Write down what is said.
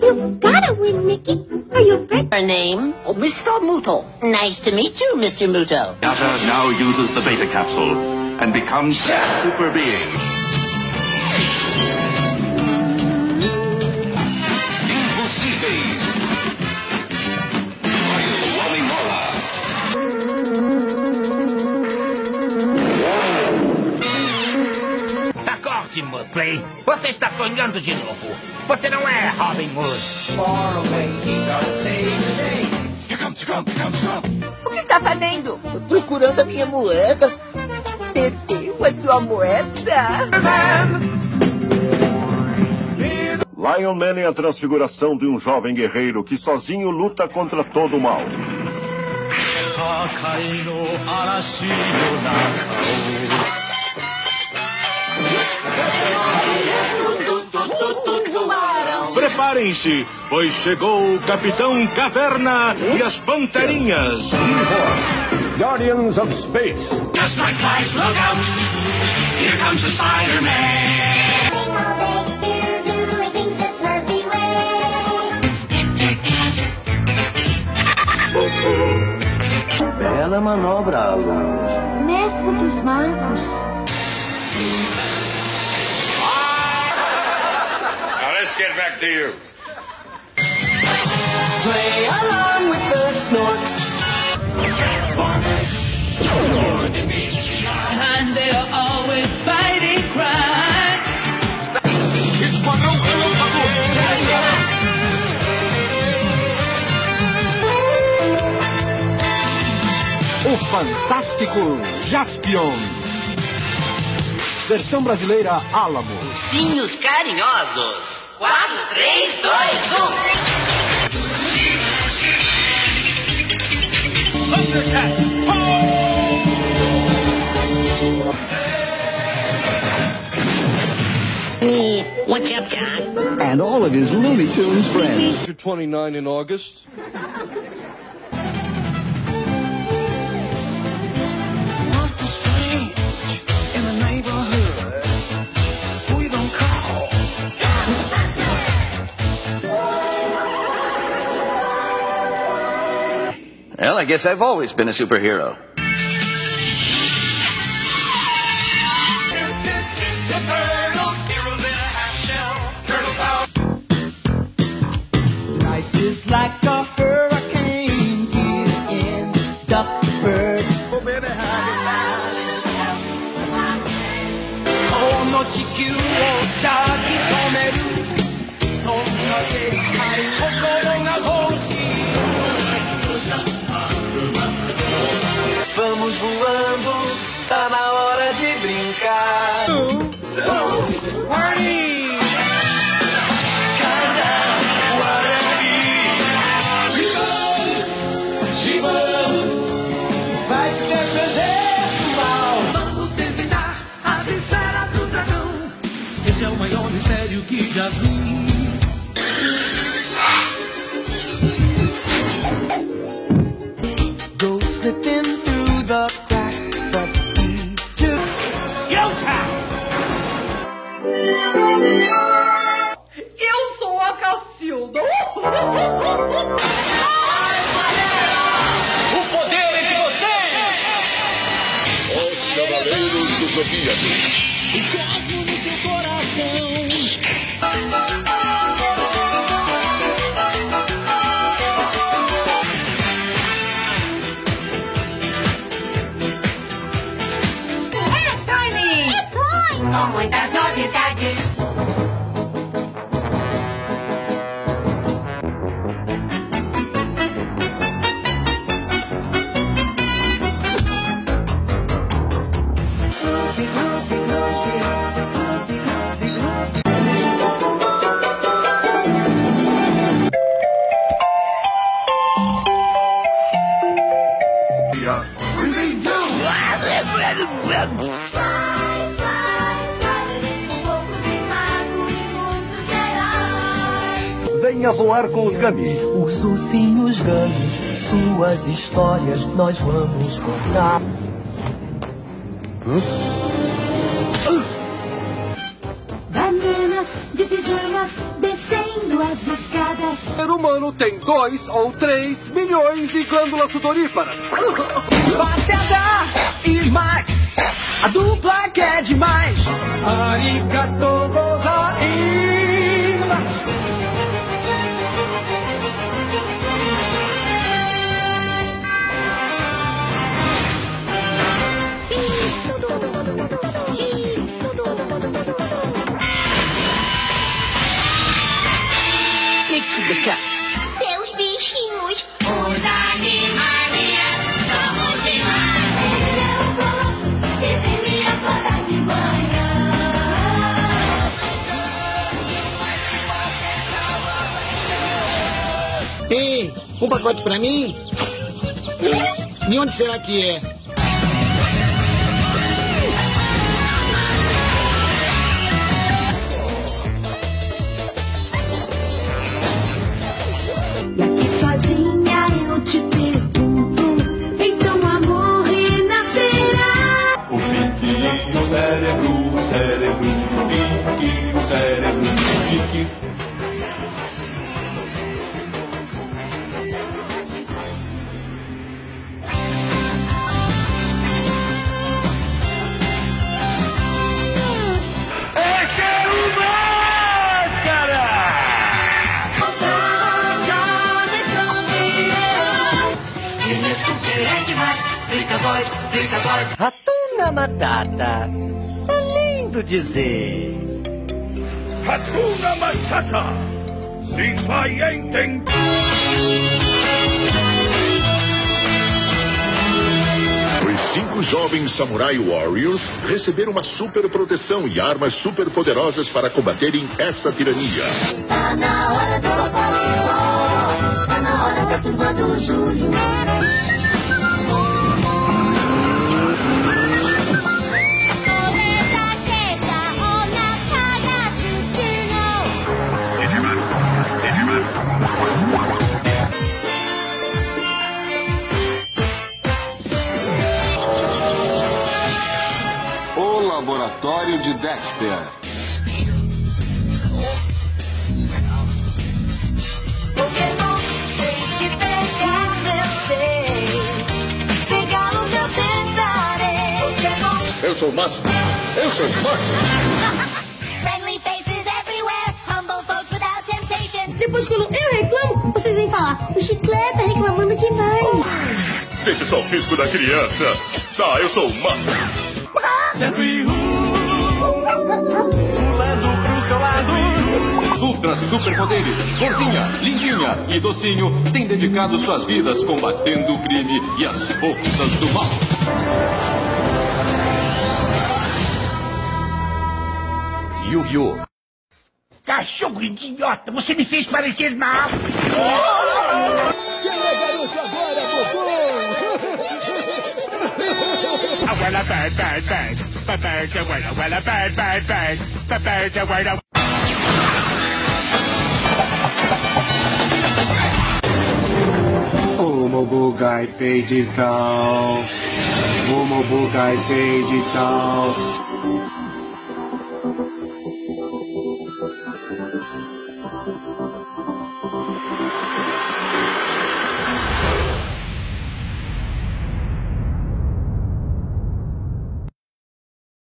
You've gotta win, Mickey. Are you ready? Her name? Oh, Mr. Muto. Nice to meet you, Mr. Muto. Yata now uses the beta capsule and becomes a super being. Você está sonhando de novo. Você não é Robin Hood. O que está fazendo? Tô procurando a minha moeda. Perdeu a sua moeda? Lion Man é a transfiguração de um jovem guerreiro que sozinho luta contra todo o mal. Preparem-se, pois chegou o Capitão Caverna e as Panterinhas. Guardians of Space. Just like flies, look out. Here comes the Spider-Man. Bela manobra, alunos. Mestre dos magos. Get back to you. Play along with the snorks. And they're always fighting crime. O Fantástico Jaspion. Versão brasileira Alamo. Ursinhos carinhosos. 4, 3, 2, 1. What's up, John? And all of his Looney Tunes friends. 29 in August. Well, I guess I've always been a superhero. Life is like mistério que já vi. Go slipping through the cracks, but he's too. Eu sou a Cacilda. O cosmo no seu coração. Voar com os gamis. Os ursinhos Gummy, suas histórias nós vamos contar. Bananas de pijamas descendo suas escadas. O ser humano tem dois ou três milhões de glândulas sudoríparas. Batata e Max, a dupla que é demais. Arigato vem me acordar de manhã. Ei, um pacote pra mim? De onde será que é? Ratuna Matata. Tá lindo dizer. Hakuna Matata! Se vai entender! Os cinco jovens Samurai Warriors receberam uma super proteção e armas super poderosas para combaterem essa tirania. Tá na hora do papai, tá na hora da turma do Júlio. Friendly faces everywhere. Humble folks without temptation. Depois, quando eu reclamo, vocês vêm falar: o chiclete tá reclamando demais. Sente só o risco da criança. Ah, eu sou o máximo. Sempre Ultra superpoderes, Florzinha, Lindinha e Docinho têm dedicado suas vidas combatendo o crime e as forças do mal. Yu-Gi-Oh! Cachorro idiota, você me fez parecer mal. Quem é garoto agora, Dodô? Abuela bad, bad, bad. Bad, abuela, abuela bad, bad, bad. Bad, abuela. Mobugai fez de cal. O Mobugai fez de cal.